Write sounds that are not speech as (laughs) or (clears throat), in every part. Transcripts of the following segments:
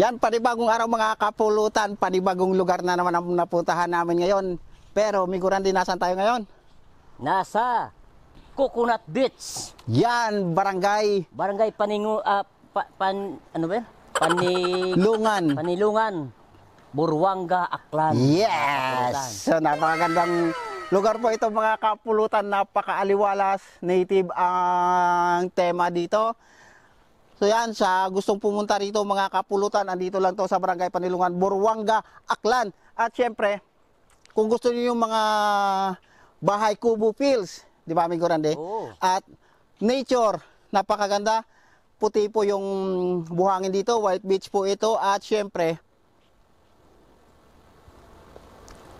Yan, panibagong araw mga kapulutan, panibagong lugar na naman ang napuntahan namin ngayon. Pero, miguran din nasan tayo ngayon? Nasa Coconut Beach, Yan, barangay Barangay Paningu ah, pa, pan ano ba? yun? Panig Lungan. Panilungan, Burwanga, Aklan. Yes! So, napakagandang lugar po ito mga kapulutan. Napakaaliwalas, native ang tema dito. So yan, sa gustong pumunta rito mga kapulutan, andito lang to sa Barangay Panilungan, Burwanga, Aklan. At syempre, kung gusto niyo yung mga bahay kubo fields, di ba amigo Randy? Oo. At nature, napakaganda. Puti po yung buhangin dito, white beach po ito. At syempre,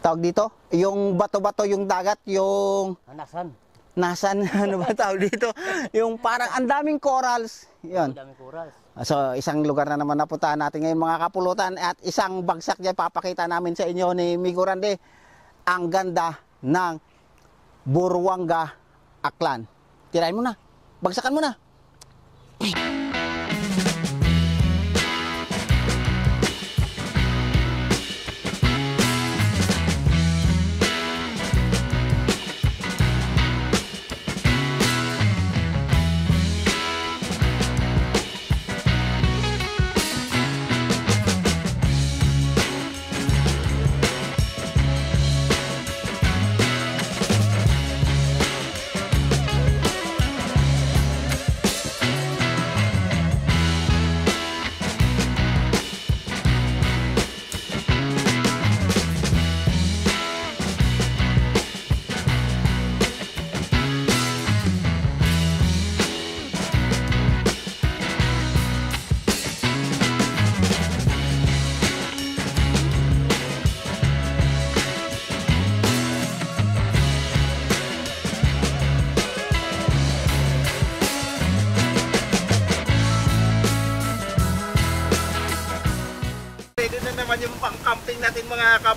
tawag dito, yung bato-bato, yung dagat, yung Anasan? Nasan, ano ba tawag dito? Yung parang ang daming corals. Yun. Ang daming corals. So, isang lugar na naman napuntahan natin ngayon mga kapulutan at isang bagsak dyan papakita namin sa inyo ni Migurande ang ganda ng Burwanga Aklan. Tirahin mo na. Bagsakan mo na. Pwede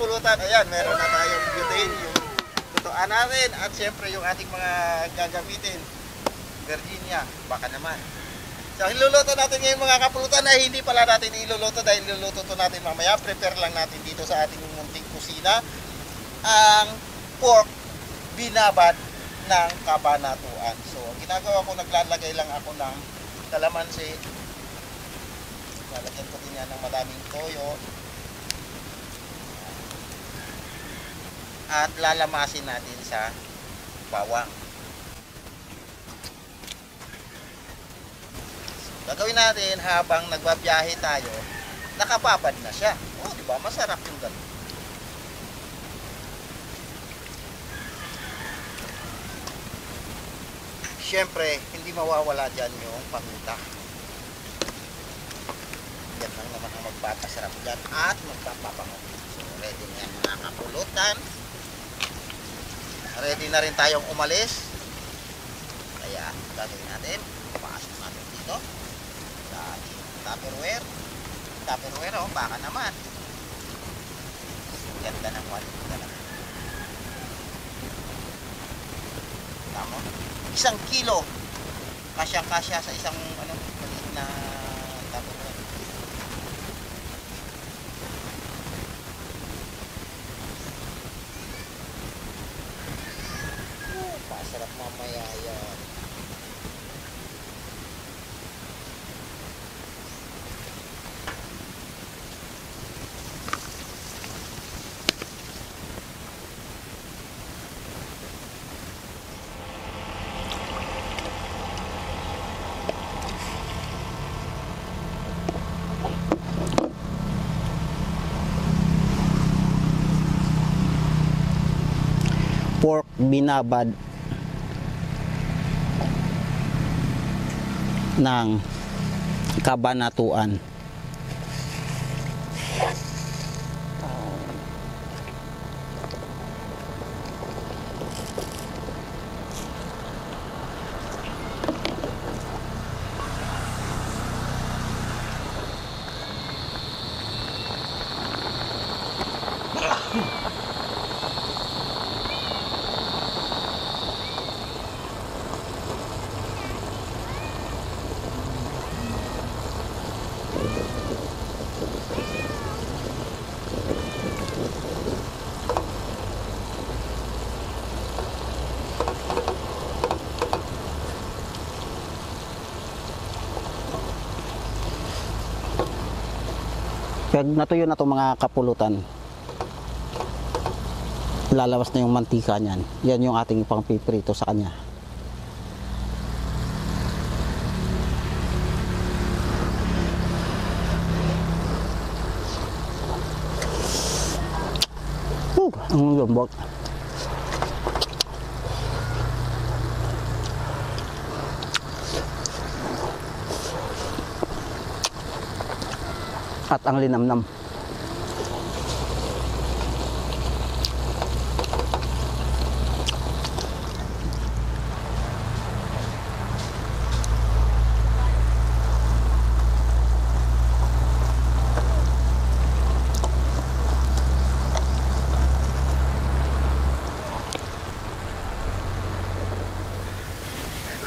mga kapulutan. Ayan, meron na tayong butane, yung tutuan natin at syempre yung ating mga gagamitin. Virginia, baka naman. So, iluluto natin ngayon mga kapulutan ay hindi pala natin iluluto dahil iluluto to natin mamaya. Prepare lang natin dito sa ating munting kusina ang pork binabad ng kabanatuan. So, ang ginagawa ko, naglalagay lang ako ng kalamansi Lalagyan ko din yan ng madaming toyo. At lalamasin natin sa bawang. So, gagawin natin habang nagbabiyahe tayo, nakababad na siya. Oh, di ba? Masarap yung ganun. Siyempre, hindi mawawala dyan yung paminta. Yan lang naman ang magpapasarap dyan at magpapabango. So, ready na yan mga kapulutan. Ready na rin tayong umalis. Kaya, gagawin natin. Pasok natin dito. Sa tupperware. Tupperware, oh, baka naman. Ganda ng quality talaga. Tama? Isang kilo. Kasya-kasya sa isang ano, maliit na Masarap mamaya yan. pork binabad ng kabanatuan. Pag natuyo na itong mga kapulutan, lalabas na yung mantika niyan. Yan yung ating pang piprito sa kanya. Uh, ang lambot. At ang linamnam.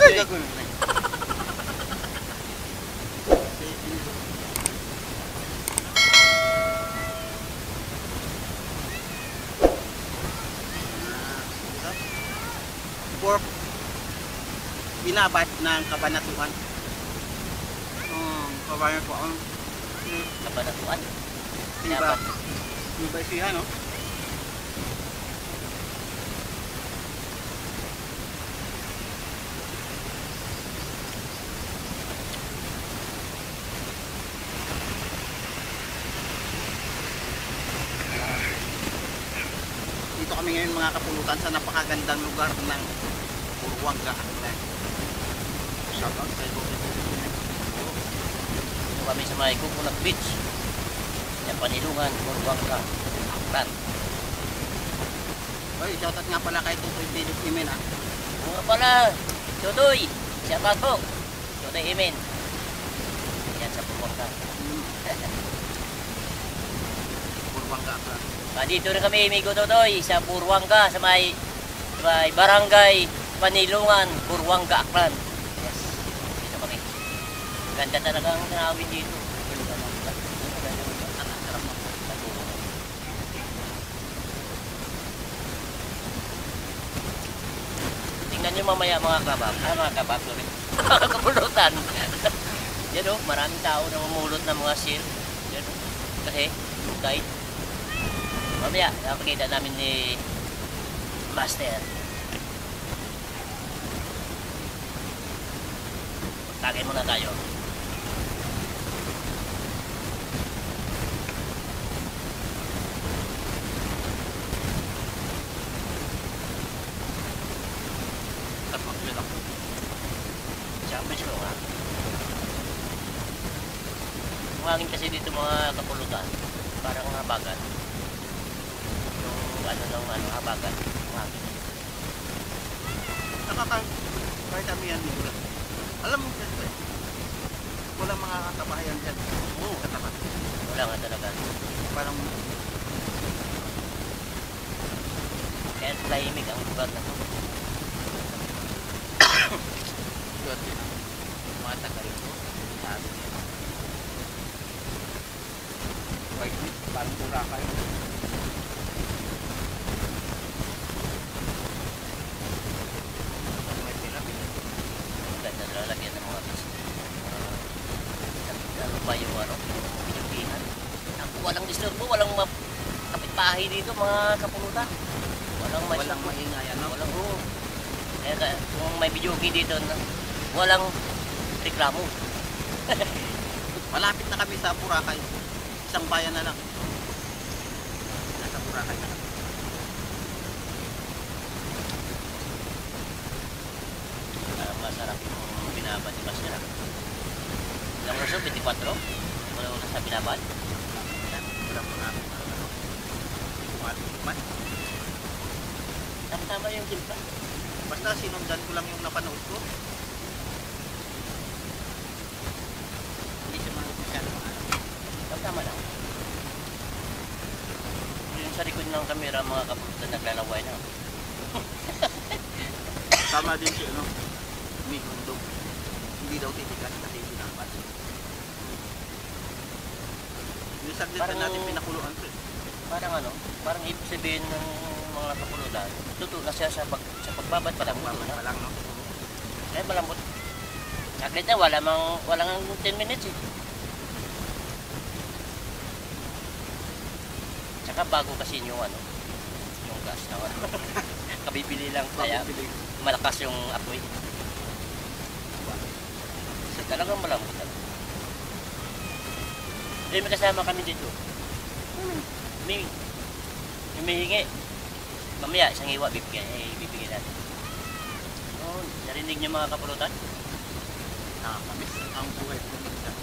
Ay, gagawin mo na. For binabat ng kabanatuan. Um, kabayan ko ang Kabanatuan. Diba? Diba siya, no? Dito kami ngayon mga kapulutan sa napakagandang lugar ng Purwanga. Shout out sa iyo. Dito kami sa may Kukunat Beach. Yan Panilungan, Murwangka, Aklan. Oy, shout out nga pala kay Tutoy Philip Jimen ah. Oo pala, Tutoy. Shout out po. Tutoy Imin. Yan sa. Purwanga ka. Ah, dito rin kami, Migo Totoy, sa Purwangka, sa may, may barangay Panilungan, Purwangka, Aklan. Yes, dito kami. Ganda talaga ang tanawin dito. Tingnan nyo mamaya mga kabab, ah, mga kabab, sorry. (laughs) mga kapulutan. (laughs) Yan o, maraming tao na mamulot ng mga seal. Yan o, kasi, kahit Mamaya, nakapagkita namin ni Master. Tagay muna tayo. Hangin kasi dito mga kapulutan, parang habagat. Ano ng ano, habagat. Ang hangin. Nakaka... Kahit kami yan dito. Alam mo kasi, walang mga katabayan dyan. Oo, katabayan. Wala nga talaga. Parang Kaya tahimik ang lugar na to. ang mga taga rito. Sabi niya. Parang pura kayo. May pyramid. Ganda na lalagyan ng mga bis. Uh, ano ba yung ano? Pinupihan. Walang disturbo, walang ma- kapitbahay dito mga kapulutan. Walang may Walang maingay, ano? Walang oo. Ka- kung may videoke dito, na, walang reklamo. (laughs) Malapit na kami sa Boracay. Isang bayan na lang. Nasa Boracay na kami. Uh, masarap yung binabad ni Master. Ilang raso? 24? Wala ko sa binabad. Wala po namin na ano. Hindi ko matikman. Tama-tama yung timpla. Basta sinundan ko lang yung napanood ko. Hindi siya mga masyado. Tama-tama lang. Yung sa likod ng kamera, mga kapulutan naglalaway na. Tama din si ano. May kundog. Hindi daw titigas kasi saglit Parang- na natin pinakuluan to. eh. Parang ano, parang ibig sabihin ng mga kapulutan, tuto na siya sa, pag, sa pagbabad pa lang. na. pa lang, no? Eh, malambot. Saglit na, wala mang, wala nga 10 minutes eh. Tsaka bago kasi yung ano, yung gas na ano. (laughs) Kabibili lang kaya malakas yung apoy. Kasi talagang malambot Eh, may kasama kami dito. May, may humihingi. Mamaya, isang iwa, bibigyan, eh, bibigyan natin. Oh, narinig niyo mga kapulutan? Nakakamiss ang buhay ko minsan.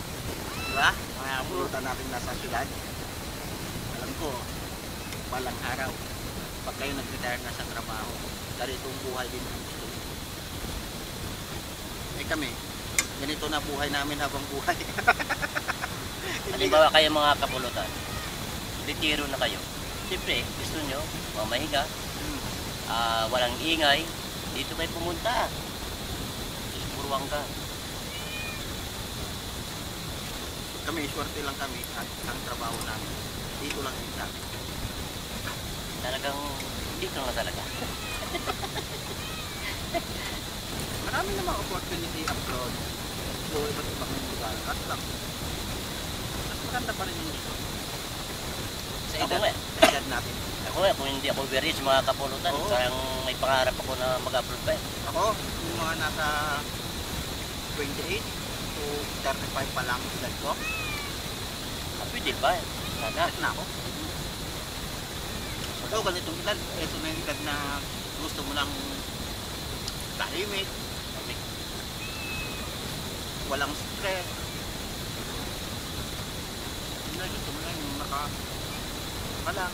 Diba? Mga pulutan natin nasa syudad. Alam ko, balang araw, pag kayo nag-retire na sa trabaho, ganito ang buhay din ang gusto. nyo. Eh kami, ganito na buhay namin habang buhay. (laughs) Halimbawa kayo mga kapulutan, retiro na kayo. Siyempre, gusto nyo, mamahiga, ah, walang ingay, dito kayo pumunta. Purwang ka. Kami, swerte lang kami at ang trabaho namin. Dito lang sa. Talagang, dito na talaga. Marami namang opportunity abroad. So, iba't ibang lugar. At lang, maganda pa rin yung dito. Sa Ako edad, nga, sa edad natin. ako nga, kung hindi ako very rich mga kapulutan, Oo. parang may pangarap ako na mag-upload pa eh. Ako, yung mga nasa 28 to 35 pa lang edad ko, Ah, pwede ba? Sana. set na ako. So, ganitong edad, ito na yung edad na gusto mo ng tahimik, walang stress. Na, gusto mo na yung naka, lang,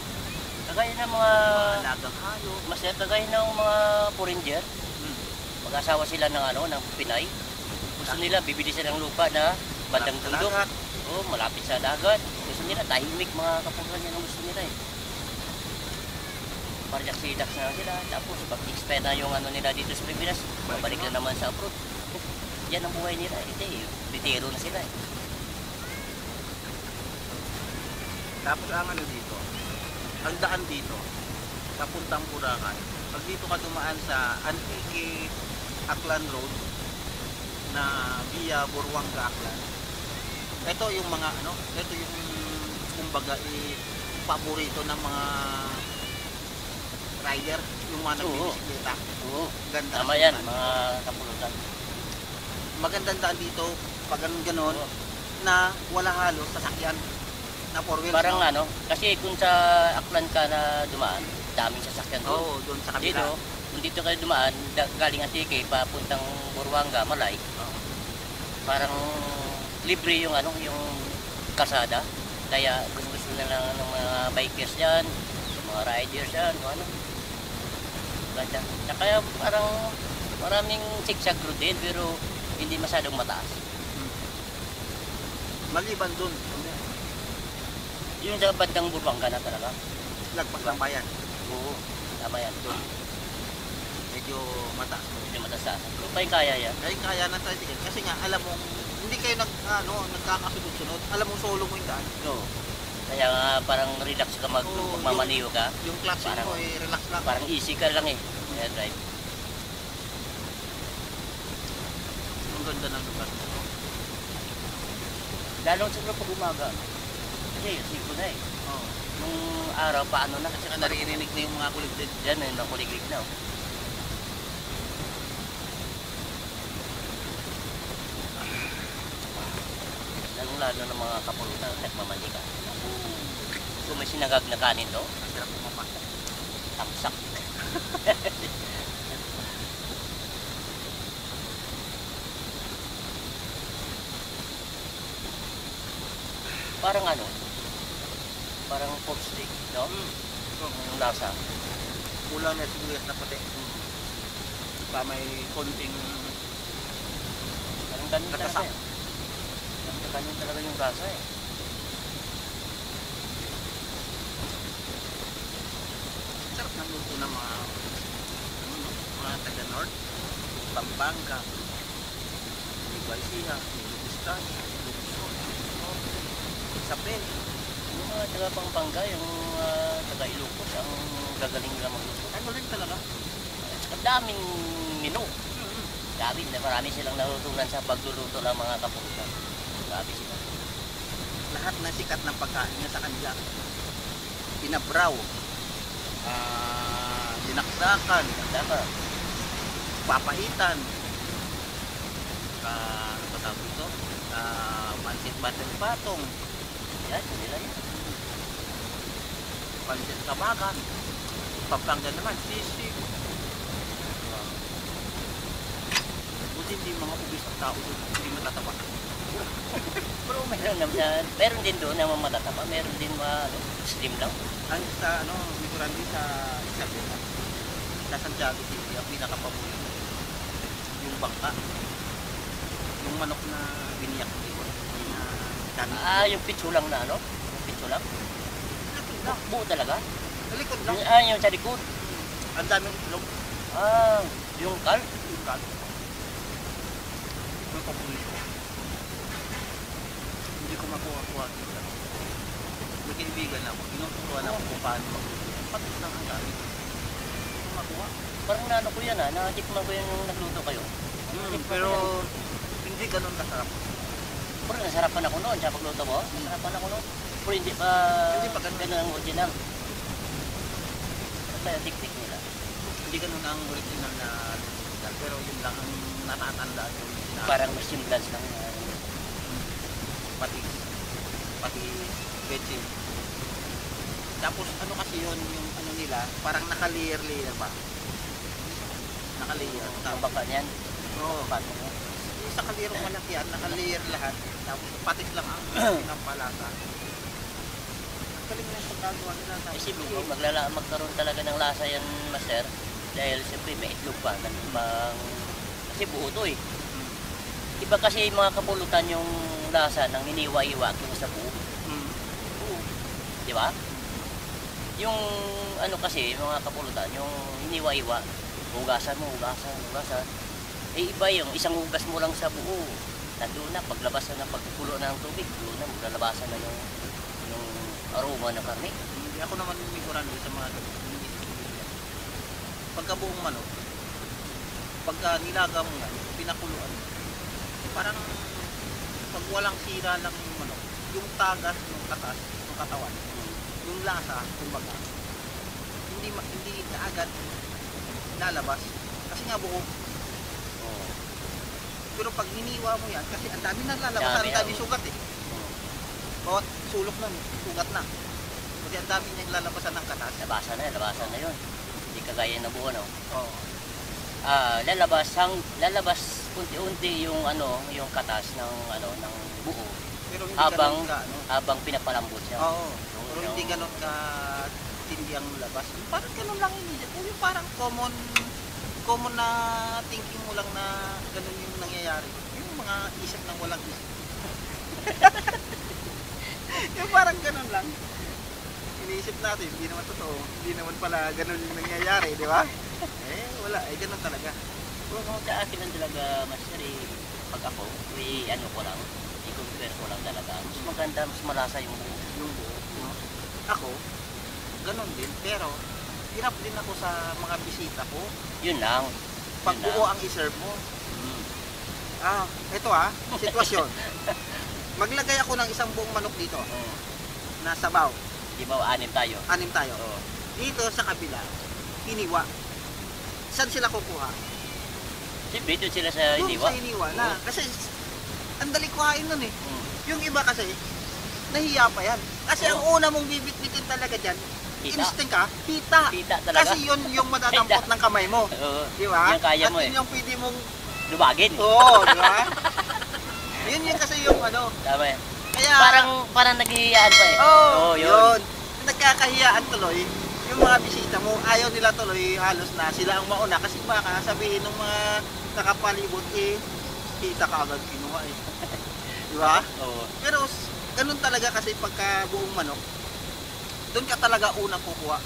Kagaya ng mga, alagang hayop. mas kagaya ng mga foreigner, Hmm. mag-asawa sila ng ano, ng Pinay. Gusto nila, bibili sila ng lupa na bandang bundok. Oo, malapit sa dagat. Gusto nila, tahimik mga kapulutan yan ang gusto nila eh. Parang sidak na sila. Tapos pag-expire na yung ano nila dito sa Pilipinas, babalik na naman sa abroad. Yan ang buhay nila. Hindi, bitiro na sila eh. Tapos ang ano dito, ang daan dito, papuntang Boracay. Pag dito ka dumaan sa Antique Aklan Road na via Burwanga Aklan. Ito yung mga ano, ito yung kumbaga i paborito ng mga rider, yung mga nagbibisikleta. Oo, Ganda. tama yan, mga kapulutan. Magandang daan dito, pag ganun ganon, na wala halos sasakyan na four wheels. Parang no? ano, kasi kung sa Aklan ka na dumaan, daming sasakyan doon. Oo, doon sa kabila. Dito, kung dito kayo dumaan, da- galing Antique, papuntang Burwanga, Malay, parang libre yung ano, yung kasada. Kaya gusto gusto na lang ng mga bikers yung mga riders dyan, kung ano. Ganda. Kaya parang maraming zigzag road din, pero hindi masyadong mataas. Maliban doon, Yung sa bandang Burwanga na talaga. lagpas ng bayan. Oo, tama yan. Doon, Medyo mataas. hindi mataas. Kung pa kaya yan. Kaya kaya ng tricycle. Kasi nga, alam mo, hindi kayo nag, ano, nagkakasunod-sunod. Alam mo, solo mo yung daan. Oo. Kaya nga parang relax ka mag Oo, magmamaniho ka. Yung clutch Parang- mo, eh, relax lang. Parang easy ka lang eh. Kaya drive. Ang ganda ng lugar. Lalo siguro pag umaga. Kasi sigo na eh. Oo. Nung araw paano na kasi Saka naririnig na yung mga kuliglig. Yan eh, nakuliglig na. oh. Lalong lalo ng mga kapulutan, nagmamali ka. Kung may sinagag na kanin to, Ang sarap pumapak. tamsak. (laughs) parang ano, parang pork steak, no? Yung lasa. Kulang na sibuyas na puti. Pa may konting Parang ganun talaga Natasak. eh. Ganun, ganun talaga yung lasa eh. sarap ng luto ng mga ano, no? mga taga North, Pampanga, Nueva Ecija, Nueva Vizcaya, Isabel. mga taga Pampanga, yung uh, taga Ilocos, ang gagaling nila magluto. Ano rin talaga? Ang daming menu. Dami na marami silang natutunan sa pagluluto ng mga kapurutan. Grabe sila. Lahat na sikat ng pagkain niya sa kanila. Pinabraw. Ah, dinakdakan. Tama. papaitan. Ka, ano ba tawag ito? Ka, pansit batel patong. Yan, nila yun. Pansit kabagan. Pampanga naman, sisig. Buti hindi mga ubis ang tao doon. Hindi matataba. (laughs) Pero meron naman, meron din doon na matatama, meron din mga ano, slim lang. Ang sa ano, likuran din sa Isabela. Sa Santiago City, ang pinakapabulo. Yung bangka. Yung manok na biniyak. Na dami. Ah, yung pitso lang na ano? Pitso lang? likod lang. Buo talaga? Likod lang. Ah, yung sa likod. Ang daming itlog. Ah, yung kal? Yung kat. Yung pabulo. Hindi ko makuha-kuha dito. May kaibigan ako. Tinuturuan ako kung paano magluto. Pagod lang ang dami. Hindi ko makuha. Parang naano ko yan ah, natikman ko yung nagluto kayo. Hmm, pero hindi ganun kasarap. Pero nasarapan ako noon sa pagluto mo. Nasarapan ako noon. Pero hindi pa, Hindi pa ganun. ganun ang original. Kaya tiktik nila. Hindi ganun ang original na original. Pero yun lang ang sinabi. Parang may semblance lang. ah, pati pati betchin. Tapos ano kasi yun yung ano nila, parang naka-layer-layer ba? Naka-layer. ang baka niyan. oo, Paano mo? yung sa kalirong malaki yan, naka-layer lahat. Tapos patis lang ang (clears throat) pinampalata. Ang galing na yung pagkagawa nila. Tapos, siyempre, maglala, magkaroon talaga ng lasa yan, master. Dahil siyempre may itlog pa. Bang... Kasi buo to eh. Iba kasi yung mga kapulutan yung lasa ng hiniwa-iwa kung sa buo. mm, Buo. Di ba? Yung ano kasi, yung mga kapulutan, yung hiniwa-iwa, hugasan mo, hugasan, hugasan. Eh iba yung isang hugas mo lang sa buo. Nandun na, paglabas na ng pagkulo na ng tubig, doon na, maglalabasan na yung, yung aroma ng karne. hindi ako naman miguran sa mga. Pagka buong manok, pagka nilaga mo yan, pinakuluan mo, parang pag walang sira lang yung manok, yung tagas ng katas, ng katawan, yung lasa, kumbaga, hindi hindi kaagad lalabas. Kasi nga buo. Pero pag hiniwa mo yan, kasi ang dami na lalabas, ang dami sugat eh. Oo. Bawat sulok na, sugat na. Kasi ang dami niyang lalabasan ng katas. Labasan na, labasan na yun. Hindi kagaya ng buo, no? Oo. Ah, lalabas hang lalabas unti-unti yung ano, yung katas ng ano ng buo Pero hindi Habang- ka, ano? habang pinapalambot siya. Oo. Pero Yung- hindi ganun ka tindi ang labas. Parang ganun lang inisip mo. Yung parang common common na thinking mo lang na ganun yung nangyayari. Yung mga isip ng walang isip. (laughs) yung parang ganun lang. Iniisip natin, hindi naman totoo. Hindi naman pala ganun yung nangyayari, di ba? Eh, wala. Eh, ganun talaga. Pero sa akin lang talaga, master, eh, pag ako, may ano ko lang, i-compare ko lang talaga. Mas maganda, mas malasa yung buo. Yung buo. no? Ako, ganun din. Pero, hirap din ako sa mga bisita ko. Yun lang. Pag buo ang iserve mo, Mm. Ah, ito ah, (laughs) sitwasyon. Maglagay ako ng isang buong manok dito Oo. na sabaw. Di ba, anim tayo? Anim tayo. Oo. Dito sa kabila, hiniwa. Saan sila kukuha? Siyempre, doon sila sa Doon iniwa. sa hiniwa na. Oo. Kasi ang dali kuhain nun eh. Mm. Yung iba kasi, nahiya pa yan. Kasi ang una mong bibitbitin talaga dyan. Instinct ka, hita. Kita talaga. Kasi yun yung matatampot ng kamay mo. Oo. Di ba? Yan kaya At mo eh. yun yung pwede mong, Lubagin. oo, di ba? (laughs) yun yung kasi yung ano. Tama yan. Kaya, Parang, parang naghihiyaan pa eh. Oo, Oo, yun. Nagkakahiyaan tuloy. Yung mga bisita mo, ayaw nila tuloy halos na sila ang mauna kasi baka sabihin ng mga nakapalibot eh, kita ka agad kinuha eh. (laughs) Di ba? Oo. Pero ganun talaga kasi pagka buong manok, doon ka talaga unang kukuha.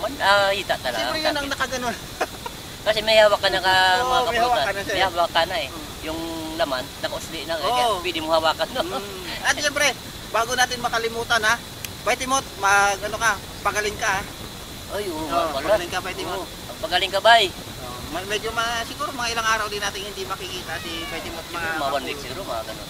Man, ah, hita talaga. Siyempre yun ang nakaganon. (laughs) Kasi may hawak ka na ka, Oo, mga may hawak kaputan. ka na siya May eh. hawak ka na eh. Mm. Yung laman, nakausli na. Oo. Kaya pwede mo hawakan. No? Mm. At siyempre, bago natin makalimutan ha, Paitimot, mag ano ka, pagaling ka. ah. Ay, oo Oo, nga pala. pagaling ka, Paitimot. Oo, Pagaling ka, bay. Oh, medyo ma, siguro mga ilang araw din natin hindi makikita si Paitimot mga Siguro mga one week siguro, mga ganun.